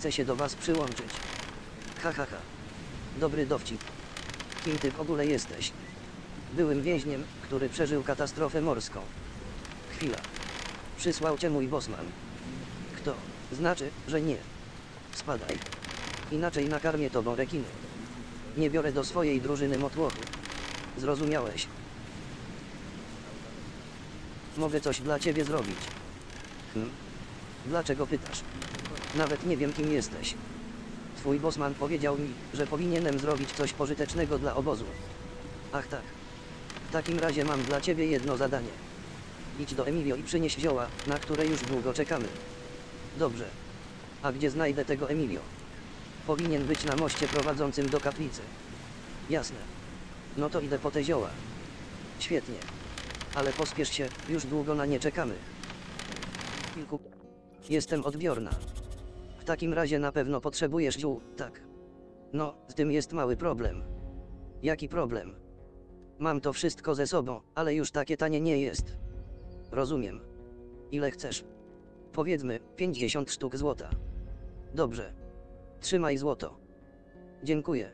chcę się do was przyłączyć. Ha ha ha. Dobry dowcip. Kim ty w ogóle jesteś? Byłym więźniem, który przeżył katastrofę morską. Chwila. Przysłał cię mój bosman. Kto? Znaczy, że nie. Spadaj. Inaczej nakarmię tobą rekiny. Nie biorę do swojej drużyny motłochu. Zrozumiałeś? Mogę coś dla ciebie zrobić. Hm? Dlaczego pytasz? Nawet nie wiem kim jesteś. Twój bosman powiedział mi, że powinienem zrobić coś pożytecznego dla obozu. Ach tak. W takim razie mam dla ciebie jedno zadanie. Idź do Emilio i przynieś zioła, na które już długo czekamy. Dobrze. A gdzie znajdę tego Emilio? Powinien być na moście prowadzącym do kaplicy. Jasne. No to idę po te zioła. Świetnie. Ale pospiesz się, już długo na nie czekamy. Kilku. Jestem odbiorna. W takim razie na pewno potrzebujesz ziół, tak. No, z tym jest mały problem. Jaki problem? Mam to wszystko ze sobą, ale już takie tanie nie jest. Rozumiem. Ile chcesz? Powiedzmy, 50 sztuk złota. Dobrze. Trzymaj złoto. Dziękuję.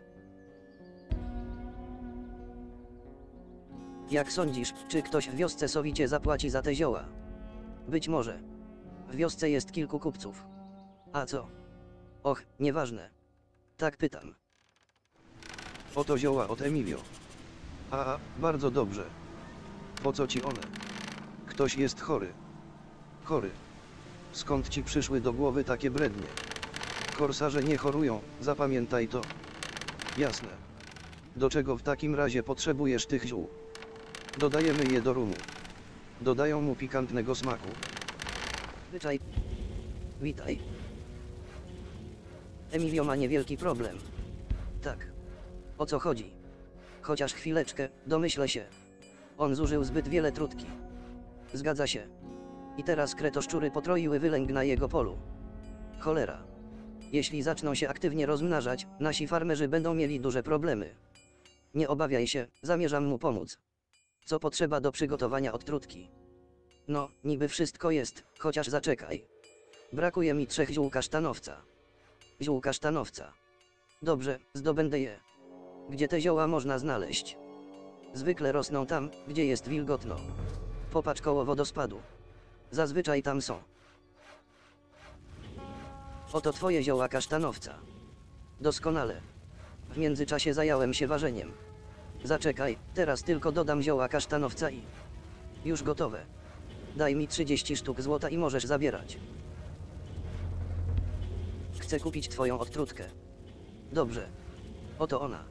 Jak sądzisz, czy ktoś w wiosce sowicie zapłaci za te zioła? Być może. W wiosce jest kilku kupców. A co? Och, nieważne. Tak pytam. Oto zioła od Emilio. A, bardzo dobrze. Po co ci one? Ktoś jest chory. Chory. Skąd ci przyszły do głowy takie brednie? Korsarze nie chorują, zapamiętaj to. Jasne. Do czego w takim razie potrzebujesz tych ziół? Dodajemy je do rumu. Dodają mu pikantnego smaku. Zwyczaj. Witaj. Emilio ma niewielki problem. Tak. O co chodzi? Chociaż chwileczkę, domyślę się. On zużył zbyt wiele trutki. Zgadza się. I teraz kretoszczury potroiły wylęg na jego polu. Cholera. Jeśli zaczną się aktywnie rozmnażać, nasi farmerzy będą mieli duże problemy. Nie obawiaj się, zamierzam mu pomóc. Co potrzeba do przygotowania odtrutki? No, niby wszystko jest, chociaż zaczekaj. Brakuje mi trzech ziół kasztanowca. Ziół kasztanowca. Dobrze, zdobędę je. Gdzie te zioła można znaleźć? Zwykle rosną tam, gdzie jest wilgotno. Popatrz koło wodospadu. Zazwyczaj tam są. Oto twoje zioła kasztanowca. Doskonale. W międzyczasie zająłem się ważeniem. Zaczekaj, teraz tylko dodam zioła kasztanowca i... Już gotowe. Daj mi 30 sztuk złota i możesz zabierać. Chcę kupić twoją odtrutkę. Dobrze. Oto ona.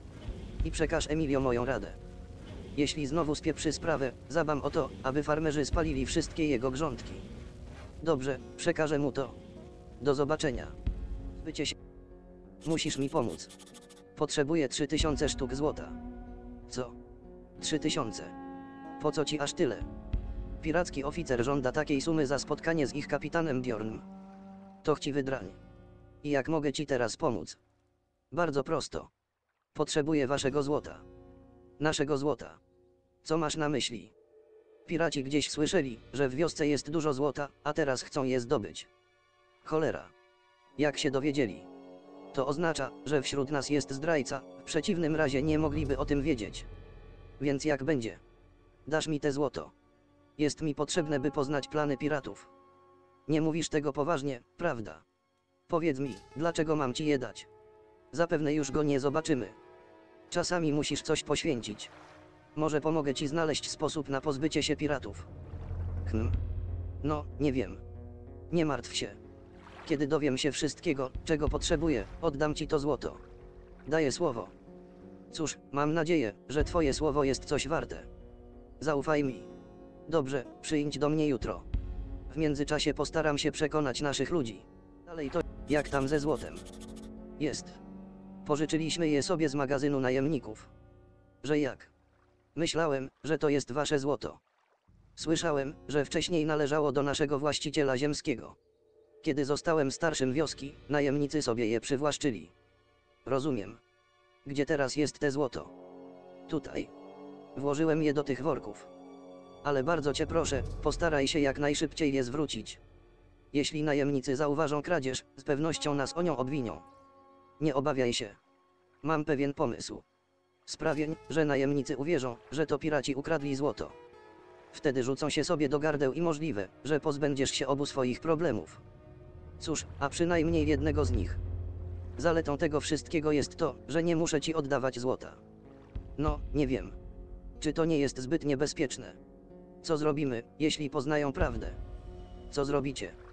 I przekaż Emilio moją radę. Jeśli znowu spieprzy sprawę, zabam o to, aby farmerzy spalili wszystkie jego grządki. Dobrze, przekażę mu to. Do zobaczenia. Bycie się. Musisz mi pomóc. Potrzebuję 3000 sztuk złota. Co? 3000. Po co ci aż tyle? Piracki oficer żąda takiej sumy za spotkanie z ich kapitanem Bjorn. To chciwy drań. I jak mogę ci teraz pomóc? Bardzo prosto. Potrzebuję waszego złota. Naszego złota. Co masz na myśli? Piraci gdzieś słyszeli, że w wiosce jest dużo złota, a teraz chcą je zdobyć. Cholera. Jak się dowiedzieli? To oznacza, że wśród nas jest zdrajca, w przeciwnym razie nie mogliby o tym wiedzieć. Więc jak będzie? Dasz mi te złoto. Jest mi potrzebne, by poznać plany piratów. Nie mówisz tego poważnie, prawda? Powiedz mi, dlaczego mam ci je dać? Zapewne już go nie zobaczymy. Czasami musisz coś poświęcić. Może pomogę ci znaleźć sposób na pozbycie się piratów. Hm. No, nie wiem. Nie martw się. Kiedy dowiem się wszystkiego, czego potrzebuję, oddam ci to złoto. Daję słowo. Cóż, mam nadzieję, że twoje słowo jest coś warte. Zaufaj mi. Dobrze, przyjdź do mnie jutro. W międzyczasie postaram się przekonać naszych ludzi. Dalej to, jak tam ze złotem. Jest. Pożyczyliśmy je sobie z magazynu najemników. Że jak? Myślałem, że to jest wasze złoto. Słyszałem, że wcześniej należało do naszego właściciela ziemskiego. Kiedy zostałem starszym wioski, najemnicy sobie je przywłaszczyli. Rozumiem. Gdzie teraz jest te złoto? Tutaj. Włożyłem je do tych worków. Ale bardzo cię proszę, postaraj się jak najszybciej je zwrócić. Jeśli najemnicy zauważą kradzież, z pewnością nas o nią obwinią. Nie obawiaj się. Mam pewien pomysł. Sprawię, że najemnicy uwierzą, że to piraci ukradli złoto. Wtedy rzucą się sobie do gardeł i możliwe, że pozbędziesz się obu swoich problemów. Cóż, a przynajmniej jednego z nich. Zaletą tego wszystkiego jest to, że nie muszę ci oddawać złota. No, nie wiem. Czy to nie jest zbyt niebezpieczne? Co zrobimy, jeśli poznają prawdę? Co zrobicie?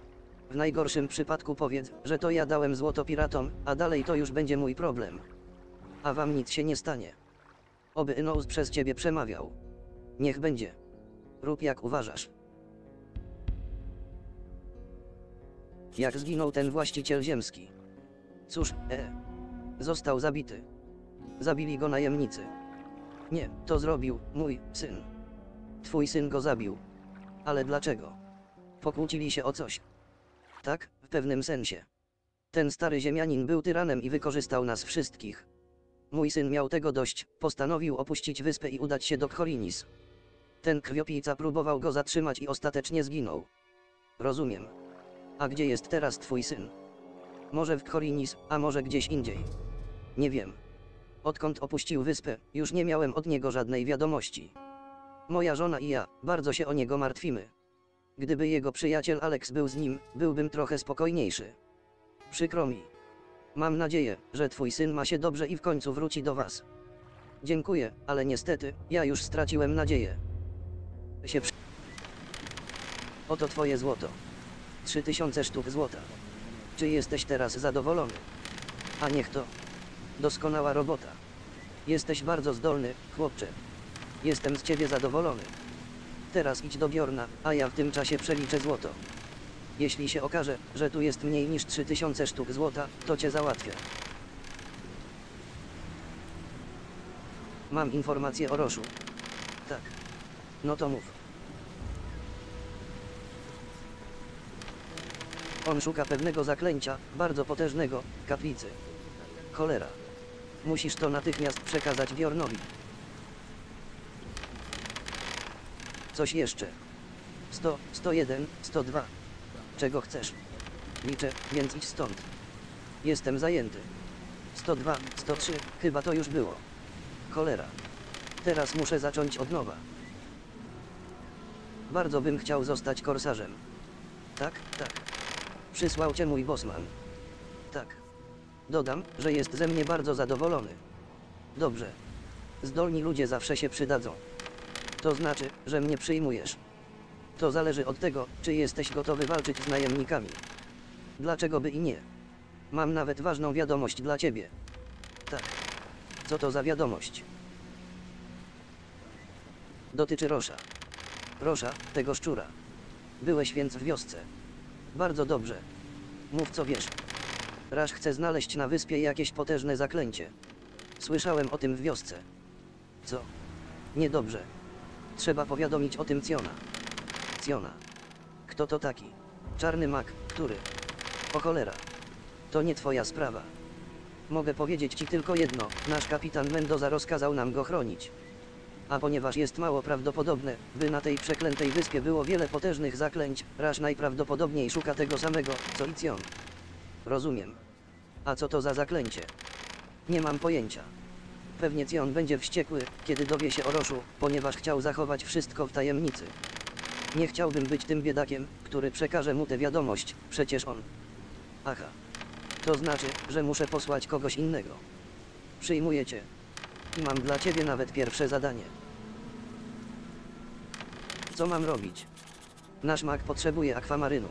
W najgorszym przypadku powiedz, że to ja dałem złoto piratom, a dalej to już będzie mój problem. A wam nic się nie stanie. Oby Enos przez ciebie przemawiał. Niech będzie. Rób jak uważasz. Jak zginął ten właściciel ziemski? Cóż, e. Został zabity. Zabili go najemnicy. Nie, to zrobił mój syn. Twój syn go zabił. Ale dlaczego? Pokłócili się o coś. Tak, w pewnym sensie. Ten stary ziemianin był tyranem i wykorzystał nas wszystkich. Mój syn miał tego dość, postanowił opuścić wyspę i udać się do Khorinis. Ten krwiopijca próbował go zatrzymać i ostatecznie zginął. Rozumiem. A gdzie jest teraz twój syn? Może w Khorinis, a może gdzieś indziej. Nie wiem. Odkąd opuścił wyspę, już nie miałem od niego żadnej wiadomości. Moja żona i ja bardzo się o niego martwimy. Gdyby jego przyjaciel Alex był z nim, byłbym trochę spokojniejszy. Przykro mi. Mam nadzieję, że twój syn ma się dobrze i w końcu wróci do was. Dziękuję, ale niestety, ja już straciłem nadzieję. Się przy... Oto twoje złoto. Trzy tysiące sztuk złota. Czy jesteś teraz zadowolony? A niech to. Doskonała robota. Jesteś bardzo zdolny, chłopcze. Jestem z ciebie zadowolony. Teraz idź do Bjorna, a ja w tym czasie przeliczę złoto. Jeśli się okaże, że tu jest mniej niż 3000 sztuk złota, to cię załatwię. Mam informację o Roszu. Tak. No to mów. On szuka pewnego zaklęcia, bardzo potężnego, kaplicy. Cholera. Musisz to natychmiast przekazać Bjornowi. Coś jeszcze. 100, 101, 102. Czego chcesz? Liczę, więc idź stąd. Jestem zajęty. 102, 103, chyba to już było. Cholera. Teraz muszę zacząć od nowa. Bardzo bym chciał zostać korsarzem. Tak, tak. Przysłał cię mój bosman. Tak. Dodam, że jest ze mnie bardzo zadowolony. Dobrze. Zdolni ludzie zawsze się przydadzą. To znaczy, że mnie przyjmujesz. To zależy od tego, czy jesteś gotowy walczyć z najemnikami. Dlaczego by i nie? Mam nawet ważną wiadomość dla ciebie. Tak. Co to za wiadomość? Dotyczy Rosza. Rosza, tego szczura. Byłeś więc w wiosce. Bardzo dobrze. Mów co wiesz. Rasz chce znaleźć na wyspie jakieś potężne zaklęcie. Słyszałem o tym w wiosce. Co? Niedobrze. Trzeba powiadomić o tym Ciona. Ciona. Kto to taki? Czarny mak, który? O cholera. To nie twoja sprawa. Mogę powiedzieć ci tylko jedno, nasz kapitan Mendoza rozkazał nam go chronić. A ponieważ jest mało prawdopodobne, by na tej przeklętej wyspie było wiele potężnych zaklęć, Rasz najprawdopodobniej szuka tego samego, co i Cion. Rozumiem. A co to za zaklęcie? Nie mam pojęcia. Pewnie Cion będzie wściekły, kiedy dowie się o Roszu, ponieważ chciał zachować wszystko w tajemnicy. Nie chciałbym być tym biedakiem, który przekaże mu tę wiadomość, przecież on. Aha. To znaczy, że muszę posłać kogoś innego. Przyjmuję cię. I mam dla ciebie nawet pierwsze zadanie. Co mam robić? Nasz mag potrzebuje akwamarynu.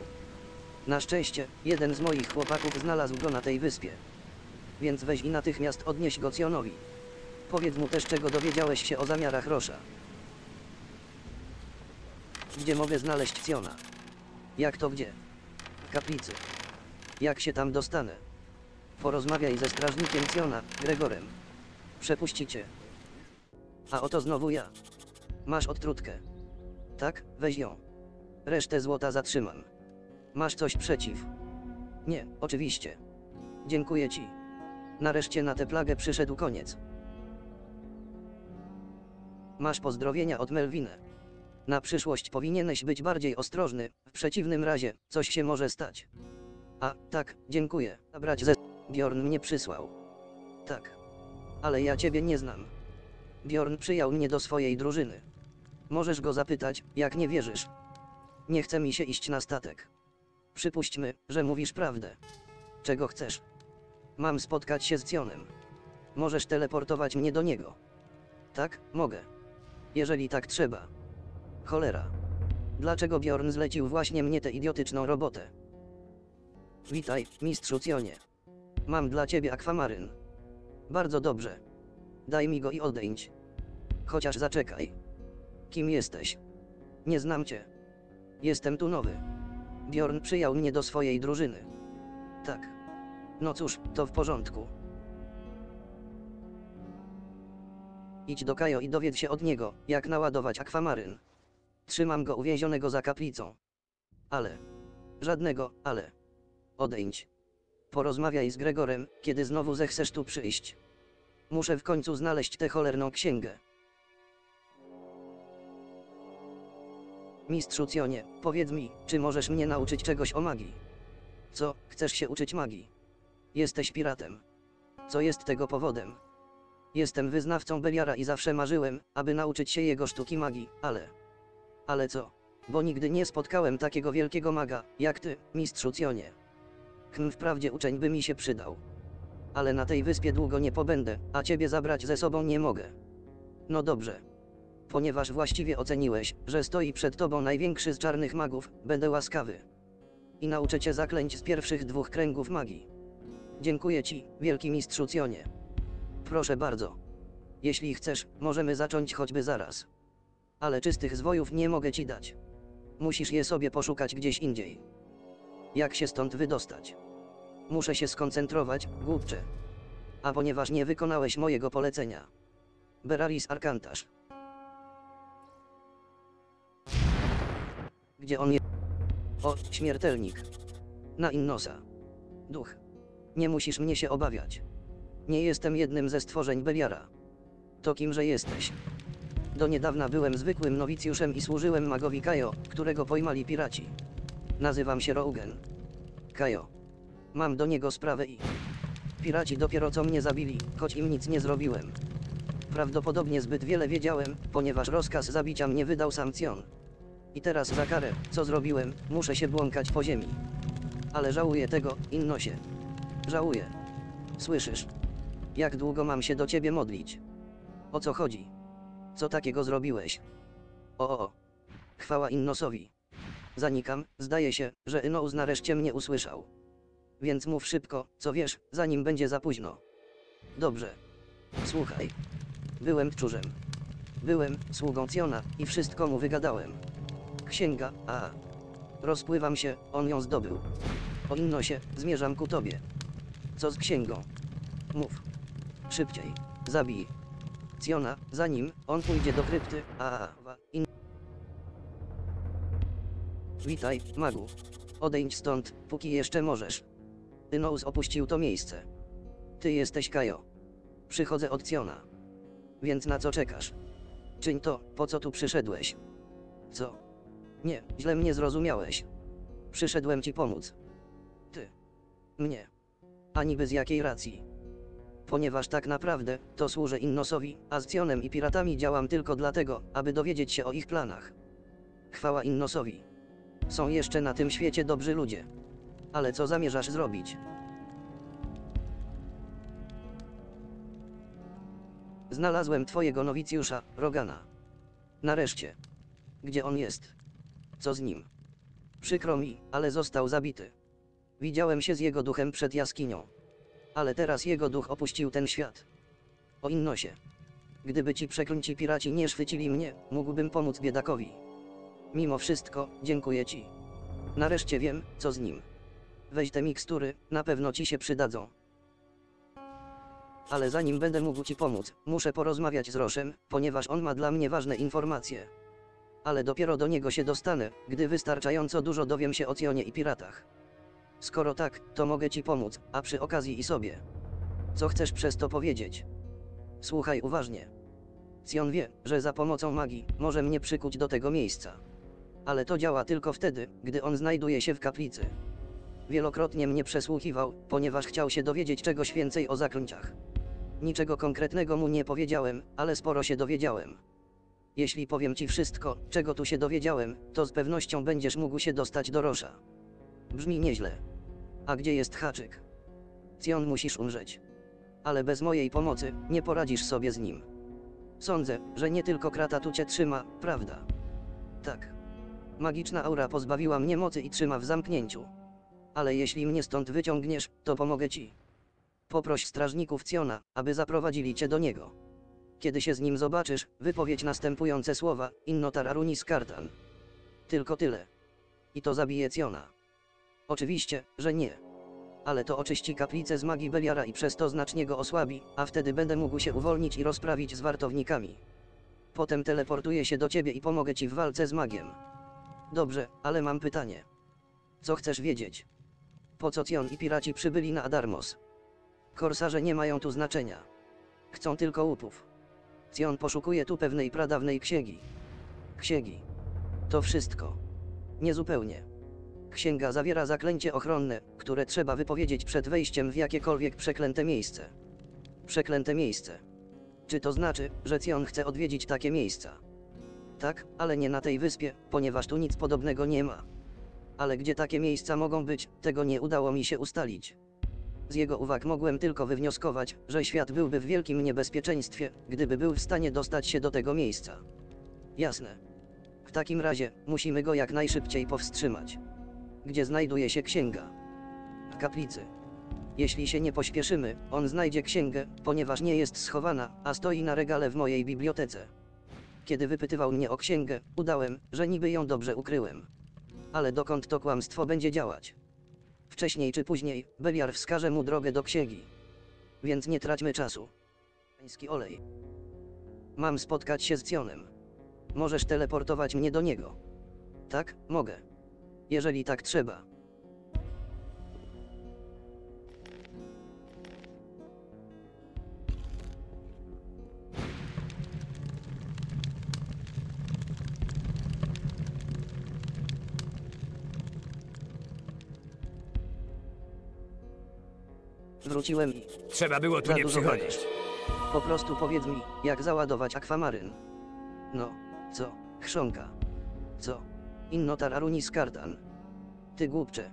Na szczęście, jeden z moich chłopaków znalazł go na tej wyspie. Więc weź i natychmiast odnieś go Cionowi. Powiedz mu też, czego dowiedziałeś się o zamiarach Rosza. Gdzie mogę znaleźć Ciona? Jak to gdzie? W kaplicy. Jak się tam dostanę? Porozmawiaj ze strażnikiem Ciona, Gregorem. Przepuścicie. A oto znowu ja. Masz odtrutkę. Tak, weź ją. Resztę złota zatrzymam. Masz coś przeciw? Nie, oczywiście. Dziękuję ci. Nareszcie na tę plagę przyszedł koniec. Masz pozdrowienia od Melwinę. Na przyszłość powinieneś być bardziej ostrożny, w przeciwnym razie coś się może stać. A, tak, dziękuję. Brać ze... Bjorn mnie przysłał. Tak. Ale ja ciebie nie znam. Bjorn przyjął mnie do swojej drużyny. Możesz go zapytać, jak nie wierzysz. Nie chce mi się iść na statek. Przypuśćmy, że mówisz prawdę. Czego chcesz? Mam spotkać się z Cionem. Możesz teleportować mnie do niego. Tak, mogę. Jeżeli tak trzeba. Cholera. Dlaczego Bjorn zlecił właśnie mnie tę idiotyczną robotę? Witaj, mistrzu Cionie. Mam dla ciebie akwamaryn. Bardzo dobrze. Daj mi go i odejdź. Chociaż zaczekaj. Kim jesteś? Nie znam cię. Jestem tu nowy. Bjorn przyjął mnie do swojej drużyny. Tak. No cóż, to w porządku. Idź do Kajo i dowiedz się od niego, jak naładować akwamaryn. Trzymam go uwięzionego za kaplicą. Ale. Żadnego, ale. Odejdź. Porozmawiaj z Gregorem, kiedy znowu zechcesz tu przyjść. Muszę w końcu znaleźć tę cholerną księgę. Mistrzu Cionie, powiedz mi, czy możesz mnie nauczyć czegoś o magii? Co, chcesz się uczyć magii? Jesteś piratem. Co jest tego powodem? Jestem wyznawcą Beliara i zawsze marzyłem, aby nauczyć się jego sztuki magii, ale... Ale co? Bo nigdy nie spotkałem takiego wielkiego maga, jak ty, mistrzu Cionie. Hm, wprawdzie uczeń by mi się przydał. Ale na tej wyspie długo nie pobędę, a ciebie zabrać ze sobą nie mogę. No dobrze. Ponieważ właściwie oceniłeś, że stoi przed tobą największy z czarnych magów, będę łaskawy. I nauczę cię zaklęć z pierwszych dwóch kręgów magii. Dziękuję ci, wielki mistrzu Cionie. Proszę bardzo. Jeśli chcesz, możemy zacząć choćby zaraz. Ale czystych zwojów nie mogę ci dać. Musisz je sobie poszukać gdzieś indziej. Jak się stąd wydostać? Muszę się skoncentrować, głupcze. A ponieważ nie wykonałeś mojego polecenia. Beraris Arkantasz. Gdzie on jest? O, śmiertelnik. Na Innosa. Duch. Nie musisz mnie się obawiać. Nie jestem jednym ze stworzeń Beliara. To kimże jesteś? Do niedawna byłem zwykłym nowicjuszem i służyłem magowi Kajo, którego pojmali piraci. Nazywam się Rogen. Kajo. Mam do niego sprawę i... Piraci dopiero co mnie zabili, choć im nic nie zrobiłem. Prawdopodobnie zbyt wiele wiedziałem, ponieważ rozkaz zabicia mnie wydał sam Cion. I teraz za karę, co zrobiłem, muszę się błąkać po ziemi. Ale żałuję tego, Innosie. Żałuję. Słyszysz? Jak długo mam się do ciebie modlić? O co chodzi? Co takiego zrobiłeś? O, o. Chwała Innosowi. Zanikam, zdaje się, że Inous nareszcie mnie usłyszał. Więc mów szybko, co wiesz, zanim będzie za późno. Dobrze. Słuchaj. Byłem tczurzem. Byłem sługą Ciona i wszystko mu wygadałem. Księga, a. Rozpływam się, on ją zdobył. O Innosie, zmierzam ku tobie. Co z księgą? Mów. Szybciej. Zabij. Ciona, zanim on pójdzie do krypty, a. In... Witaj, magu. Odejdź stąd, póki jeszcze możesz. Inous opuścił to miejsce. Ty jesteś Kajo. Przychodzę od Ciona. Więc na co czekasz? Czyń to, po co tu przyszedłeś. Co? Nie, źle mnie zrozumiałeś. Przyszedłem ci pomóc. Ty. Mnie. A niby z jakiej racji? Ponieważ tak naprawdę, to służę Innosowi, a z Cionem i piratami działam tylko dlatego, aby dowiedzieć się o ich planach. Chwała Innosowi. Są jeszcze na tym świecie dobrzy ludzie. Ale co zamierzasz zrobić? Znalazłem twojego nowicjusza, Rogana. Nareszcie. Gdzie on jest? Co z nim? Przykro mi, ale został zabity. Widziałem się z jego duchem przed jaskinią. Ale teraz jego duch opuścił ten świat. O Innosie. Gdyby ci przeklęci piraci nie szwycili mnie, mógłbym pomóc biedakowi. Mimo wszystko, dziękuję ci. Nareszcie wiem, co z nim. Weź te mikstury, na pewno ci się przydadzą. Ale zanim będę mógł ci pomóc, muszę porozmawiać z Roszem, ponieważ on ma dla mnie ważne informacje. Ale dopiero do niego się dostanę, gdy wystarczająco dużo dowiem się o Cionie i piratach. Skoro tak, to mogę ci pomóc, a przy okazji i sobie. Co chcesz przez to powiedzieć? Słuchaj uważnie. Sion wie, że za pomocą magii może mnie przykuć do tego miejsca. Ale to działa tylko wtedy, gdy on znajduje się w kaplicy. Wielokrotnie mnie przesłuchiwał, ponieważ chciał się dowiedzieć czegoś więcej o zaklęciach. Niczego konkretnego mu nie powiedziałem, ale sporo się dowiedziałem. Jeśli powiem ci wszystko, czego tu się dowiedziałem, to z pewnością będziesz mógł się dostać do Rosza. Brzmi nieźle. A gdzie jest haczyk? Cjon musisz umrzeć. Ale bez mojej pomocy nie poradzisz sobie z nim. Sądzę, że nie tylko krata tu cię trzyma, prawda? Tak. Magiczna aura pozbawiła mnie mocy i trzyma w zamknięciu. Ale jeśli mnie stąd wyciągniesz, to pomogę ci. Poproś strażników Ciona, aby zaprowadzili cię do niego. Kiedy się z nim zobaczysz, wypowiedź następujące słowa, Innotar Arunis Kartan. Tylko tyle. I to zabije Ciona. Oczywiście, że nie. Ale to oczyści kaplicę z magii Beliara i przez to znacznie go osłabi, a wtedy będę mógł się uwolnić i rozprawić z wartownikami. Potem teleportuję się do ciebie i pomogę ci w walce z magiem. Dobrze, ale mam pytanie. Co chcesz wiedzieć? Po co Cion i piraci przybyli na Adarmos? Korsarze nie mają tu znaczenia. Chcą tylko łupów. Cion poszukuje tu pewnej pradawnej księgi. Księgi. To wszystko. Niezupełnie. Księga zawiera zaklęcie ochronne, które trzeba wypowiedzieć przed wejściem w jakiekolwiek przeklęte miejsce. Przeklęte miejsce. Czy to znaczy, że Cion chce odwiedzić takie miejsca? Tak, ale nie na tej wyspie, ponieważ tu nic podobnego nie ma. Ale gdzie takie miejsca mogą być, tego nie udało mi się ustalić. Z jego uwag mogłem tylko wywnioskować, że świat byłby w wielkim niebezpieczeństwie, gdyby był w stanie dostać się do tego miejsca. Jasne. W takim razie, musimy go jak najszybciej powstrzymać. Gdzie znajduje się księga? W kaplicy. Jeśli się nie pośpieszymy, on znajdzie księgę, ponieważ nie jest schowana, a stoi na regale w mojej bibliotece. Kiedy wypytywał mnie o księgę, udałem, że niby ją dobrze ukryłem. Ale dokąd to kłamstwo będzie działać? Wcześniej czy później, Beliar wskaże mu drogę do księgi. Więc nie traćmy czasu. Pański olej. Mam spotkać się z Cionem. Możesz teleportować mnie do niego. Tak, mogę. Jeżeli tak trzeba. Wróciłem i Trzeba było tu Za nie dużo przychodzić. po prostu powiedz mi, jak załadować akwamaryn. No, co, chrząka. Co? Innotar Arunis Kartan. Ty głupcze.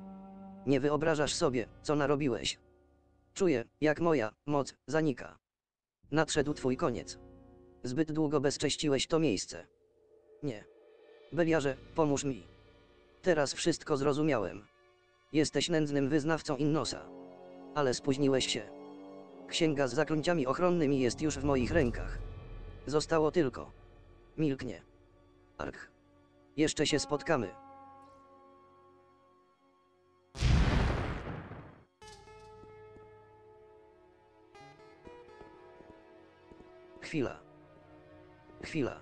Nie wyobrażasz sobie, co narobiłeś. Czuję, jak moja moc zanika. Nadszedł twój koniec. Zbyt długo bezcześciłeś to miejsce. Nie. Beliarze, pomóż mi. Teraz wszystko zrozumiałem. Jesteś nędznym wyznawcą Innosa. Ale spóźniłeś się. Księga z zaklęciami ochronnymi jest już w moich rękach. Zostało tylko. Milknie. Arch. Jeszcze się spotkamy. Chwila. Chwila.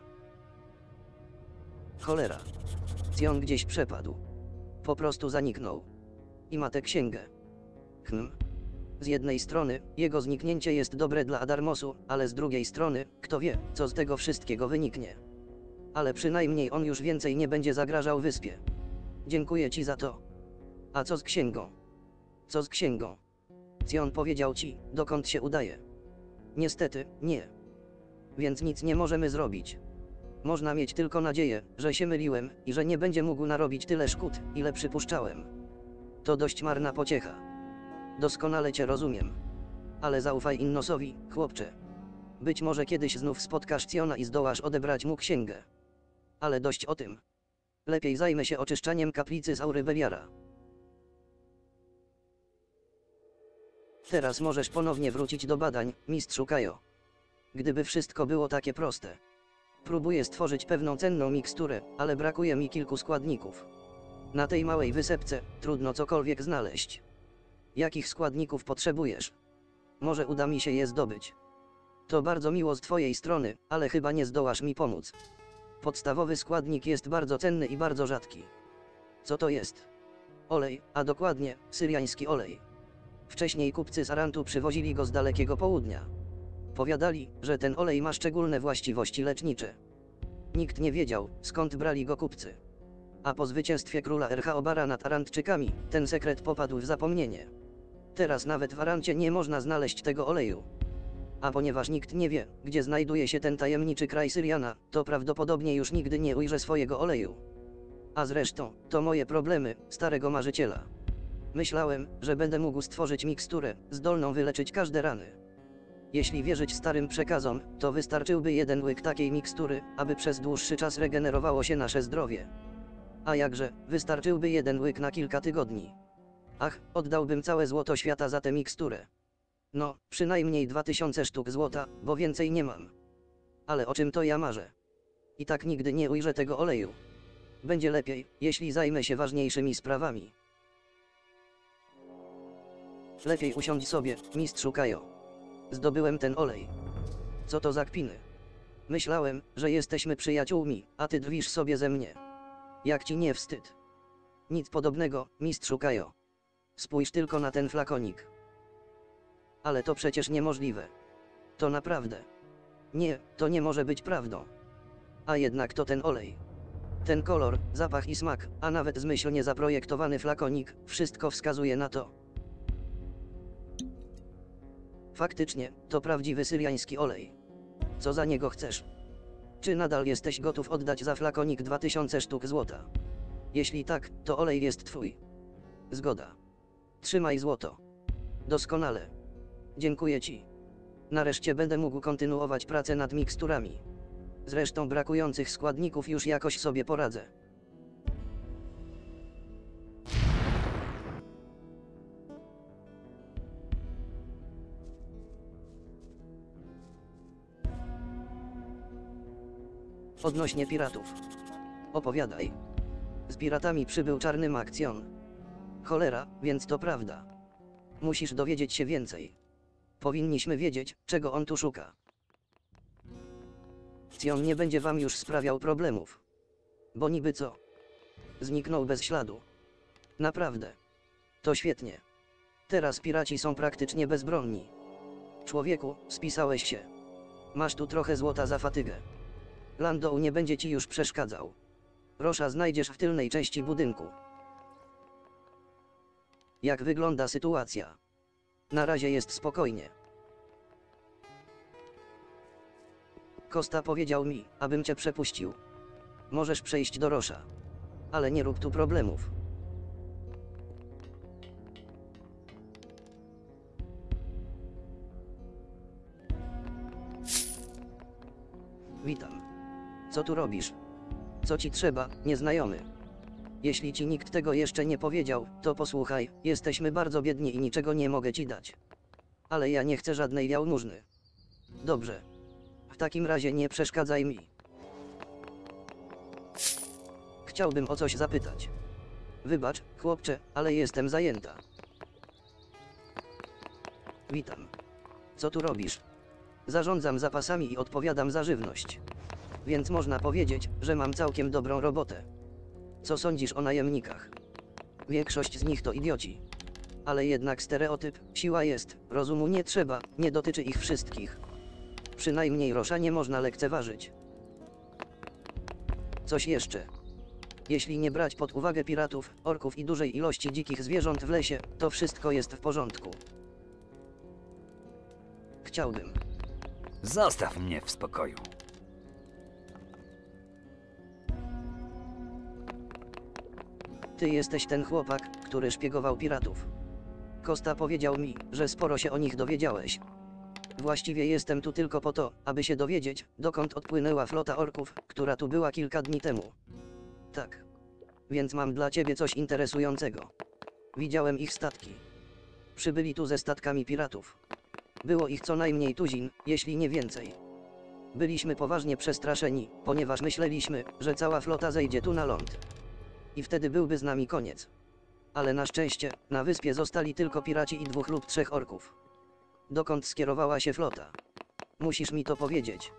Cholera. Cjon gdzieś przepadł. Po prostu zaniknął. I ma tę księgę. Hm. Z jednej strony, jego zniknięcie jest dobre dla Adarmosu, ale z drugiej strony, kto wie, co z tego wszystkiego wyniknie. Ale przynajmniej on już więcej nie będzie zagrażał wyspie. Dziękuję ci za to. A co z księgą? Co z księgą? Cion powiedział ci, dokąd się udaje. Niestety, nie. Więc nic nie możemy zrobić. Można mieć tylko nadzieję, że się myliłem i że nie będzie mógł narobić tyle szkód, ile przypuszczałem. To dość marna pociecha. Doskonale cię rozumiem. Ale zaufaj Innosowi, chłopcze. Być może kiedyś znów spotkasz Ciona i zdołasz odebrać mu księgę. Ale dość o tym. Lepiej zajmę się oczyszczaniem kaplicy z aury Beliara. Teraz możesz ponownie wrócić do badań, mistrzu Kajo. Gdyby wszystko było takie proste. Próbuję stworzyć pewną cenną miksturę, ale brakuje mi kilku składników. Na tej małej wysepce trudno cokolwiek znaleźć. Jakich składników potrzebujesz? Może uda mi się je zdobyć. To bardzo miło z Twojej strony, ale chyba nie zdołasz mi pomóc. Podstawowy składnik jest bardzo cenny i bardzo rzadki. Co to jest? Olej, a dokładnie, syriański olej. Wcześniej kupcy z Arantu przywozili go z dalekiego południa. Powiadali, że ten olej ma szczególne właściwości lecznicze. Nikt nie wiedział, skąd brali go kupcy. A po zwycięstwie króla Erchaobara nad Arantczykami, ten sekret popadł w zapomnienie. Teraz nawet w Arancie nie można znaleźć tego oleju. A ponieważ nikt nie wie, gdzie znajduje się ten tajemniczy kraj Syriana, to prawdopodobnie już nigdy nie ujrzy swojego oleju. A zresztą, to moje problemy, starego marzyciela. Myślałem, że będę mógł stworzyć miksturę, zdolną wyleczyć każde rany. Jeśli wierzyć starym przekazom, to wystarczyłby jeden łyk takiej mikstury, aby przez dłuższy czas regenerowało się nasze zdrowie. A jakże, wystarczyłby jeden łyk na kilka tygodni. Ach, oddałbym całe złoto świata za tę miksturę. No, przynajmniej 2000 sztuk złota, bo więcej nie mam. Ale o czym to ja marzę? I tak nigdy nie ujrzę tego oleju. Będzie lepiej, jeśli zajmę się ważniejszymi sprawami. Lepiej usiądź sobie, mistrzu Kajo. Zdobyłem ten olej. Co to za kpiny? Myślałem, że jesteśmy przyjaciółmi, a ty drwisz sobie ze mnie. Jak ci nie wstyd? Nic podobnego, mistrzu Kajo. Spójrz tylko na ten flakonik. Ale to przecież niemożliwe. To naprawdę. Nie, to nie może być prawdą. A jednak to ten olej. Ten kolor, zapach i smak, a nawet zmyślnie zaprojektowany flakonik, wszystko wskazuje na to. Faktycznie, to prawdziwy syriański olej. Co za niego chcesz? Czy nadal jesteś gotów oddać za flakonik 2000 sztuk złota? Jeśli tak, to olej jest twój. Zgoda. Trzymaj złoto. Doskonale. Dziękuję ci. Nareszcie będę mógł kontynuować pracę nad miksturami. Zresztą brakujących składników już jakoś sobie poradzę. Odnośnie piratów. Opowiadaj. Z piratami przybył czarny Makcjon. Cholera, więc to prawda. Musisz dowiedzieć się więcej. Powinniśmy wiedzieć, czego on tu szuka. Cjon nie będzie wam już sprawiał problemów. Bo niby co? Zniknął bez śladu. Naprawdę. To świetnie. Teraz piraci są praktycznie bezbronni. Człowieku, spisałeś się. Masz tu trochę złota za fatygę. Landau nie będzie ci już przeszkadzał. Rosza znajdziesz w tylnej części budynku. Jak wygląda sytuacja? Na razie jest spokojnie. Kosta powiedział mi, abym cię przepuścił. Możesz przejść do Rosza. Ale nie rób tu problemów. Witam. Co tu robisz? Co ci trzeba, nieznajomy? Jeśli ci nikt tego jeszcze nie powiedział, to posłuchaj, jesteśmy bardzo biedni i niczego nie mogę ci dać. Ale ja nie chcę żadnej jałmużny. Dobrze. W takim razie nie przeszkadzaj mi. Chciałbym o coś zapytać. Wybacz, chłopcze, ale jestem zajęta. Witam. Co tu robisz? Zarządzam zapasami i odpowiadam za żywność. Więc można powiedzieć, że mam całkiem dobrą robotę. Co sądzisz o najemnikach? Większość z nich to idioci. Ale jednak stereotyp, siła jest, rozumu nie trzeba, nie dotyczy ich wszystkich. Przynajmniej Rosza nie można lekceważyć. Coś jeszcze. Jeśli nie brać pod uwagę piratów, orków i dużej ilości dzikich zwierząt w lesie, to wszystko jest w porządku. Chciałbym. Zostaw mnie w spokoju. Ty jesteś ten chłopak, który szpiegował piratów. Kosta powiedział mi, że sporo się o nich dowiedziałeś. Właściwie jestem tu tylko po to, aby się dowiedzieć, dokąd odpłynęła flota orków, która tu była kilka dni temu. Tak. Więc mam dla ciebie coś interesującego. Widziałem ich statki. Przybyli tu ze statkami piratów. Było ich co najmniej tuzin, jeśli nie więcej. Byliśmy poważnie przestraszeni, ponieważ myśleliśmy, że cała flota zejdzie tu na ląd. I wtedy byłby z nami koniec. Ale na szczęście, na wyspie zostali tylko piraci i dwóch lub trzech orków. Dokąd skierowała się flota? Musisz mi to powiedzieć.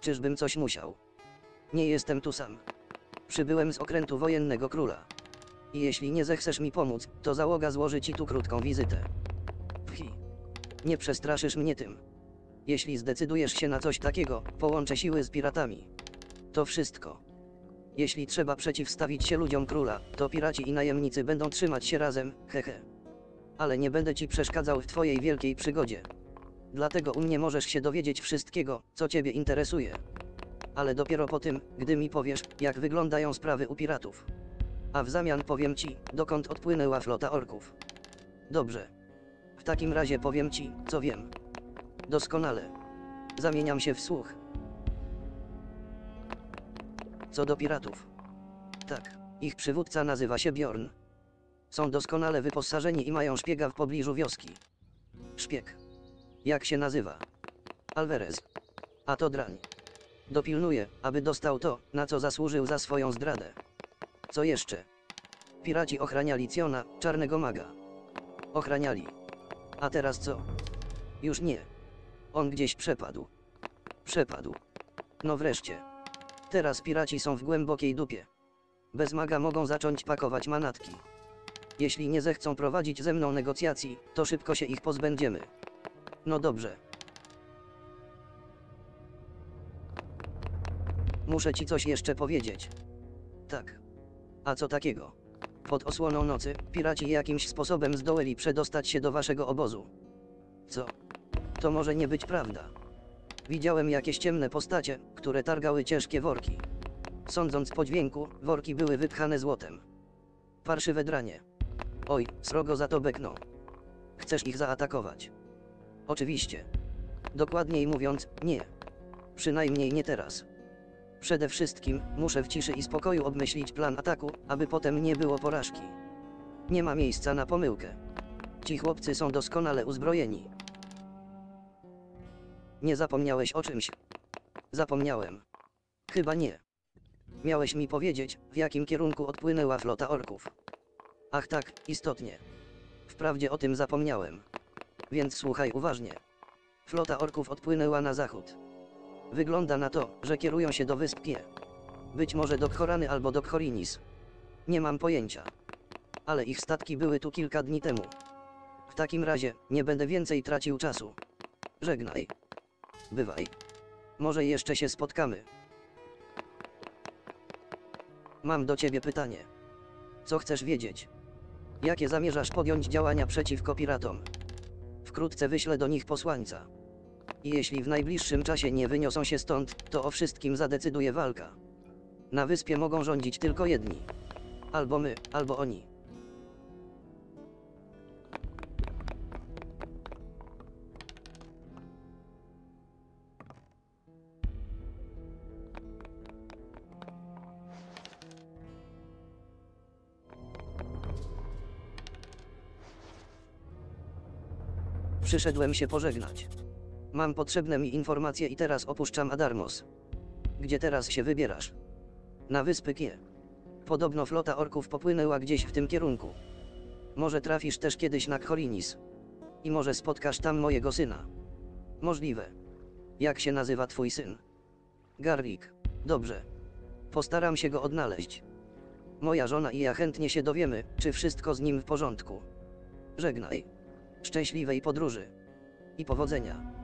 Czyżbym coś musiał? Nie jestem tu sam. Przybyłem z okrętu wojennego króla. I jeśli nie zechcesz mi pomóc, to załoga złoży ci tu krótką wizytę. Pchi. Nie przestraszysz mnie tym. Jeśli zdecydujesz się na coś takiego, połączę siły z piratami. To wszystko. Jeśli trzeba przeciwstawić się ludziom króla, to piraci i najemnicy będą trzymać się razem, hehe. Ale nie będę ci przeszkadzał w twojej wielkiej przygodzie. Dlatego u mnie możesz się dowiedzieć wszystkiego, co ciebie interesuje. Ale dopiero po tym, gdy mi powiesz, jak wyglądają sprawy u piratów. A w zamian powiem ci, dokąd odpłynęła flota orków. Dobrze. W takim razie powiem ci, co wiem. Doskonale. Zamieniam się w słuch. Co do piratów. Tak, ich przywódca nazywa się Bjorn. Są doskonale wyposażeni i mają szpiega w pobliżu wioski. Szpieg. Jak się nazywa? Alvarez. A to drań. Dopilnuje, aby dostał to, na co zasłużył za swoją zdradę. Co jeszcze? Piraci ochraniali Ciona, czarnego maga. Ochraniali. A teraz co? Już nie. On gdzieś przepadł. Przepadł. No wreszcie. Teraz piraci są w głębokiej dupie. Bez maga mogą zacząć pakować manatki. Jeśli nie zechcą prowadzić ze mną negocjacji, to szybko się ich pozbędziemy. No dobrze. Muszę ci coś jeszcze powiedzieć. Tak. A co takiego? Pod osłoną nocy, piraci jakimś sposobem zdołali przedostać się do waszego obozu. Co? To może nie być prawda. Widziałem jakieś ciemne postacie, które targały ciężkie worki. Sądząc po dźwięku, worki były wypchane złotem. Parszywe dranie. Oj, srogo za to bekną. Chcesz ich zaatakować? Oczywiście. Dokładniej mówiąc, nie. Przynajmniej nie teraz. Przede wszystkim, muszę w ciszy i spokoju obmyślić plan ataku, aby potem nie było porażki. Nie ma miejsca na pomyłkę. Ci chłopcy są doskonale uzbrojeni. Nie zapomniałeś o czymś? Zapomniałem. Chyba nie. Miałeś mi powiedzieć, w jakim kierunku odpłynęła flota orków. Ach tak, istotnie. Wprawdzie o tym zapomniałem. Więc słuchaj uważnie. Flota orków odpłynęła na zachód. Wygląda na to, że kierują się do wysp Kie. Być może do Khorany albo do Khorinis. Nie mam pojęcia. Ale ich statki były tu kilka dni temu. W takim razie, nie będę więcej tracił czasu. Żegnaj. Bywaj. Może jeszcze się spotkamy. Mam do ciebie pytanie. Co chcesz wiedzieć? Jakie zamierzasz podjąć działania przeciwko piratom? Wkrótce wyślę do nich posłańca. I jeśli w najbliższym czasie nie wyniosą się stąd, to o wszystkim zadecyduje walka. Na wyspie mogą rządzić tylko jedni. Albo my, albo oni. Przyszedłem się pożegnać. Mam potrzebne mi informacje i teraz opuszczam Adarmos. Gdzie teraz się wybierasz? Na wyspy Kie. Podobno flota orków popłynęła gdzieś w tym kierunku. Może trafisz też kiedyś na Khorinis. I może spotkasz tam mojego syna. Możliwe. Jak się nazywa twój syn? Garlik. Dobrze. Postaram się go odnaleźć. Moja żona i ja chętnie się dowiemy, czy wszystko z nim w porządku. Żegnaj. Szczęśliwej podróży. I powodzenia.